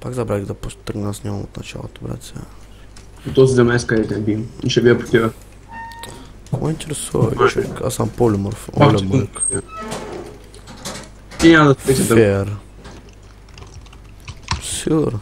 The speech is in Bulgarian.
Пак забравих да тръгна с него от началото, брат сега. И то за мен скарите не бим. И ще бия по протива. Кого интересува, човек? Аз съм полиморф. Олемърк. Ти няма да се да. Фер. Сигурно.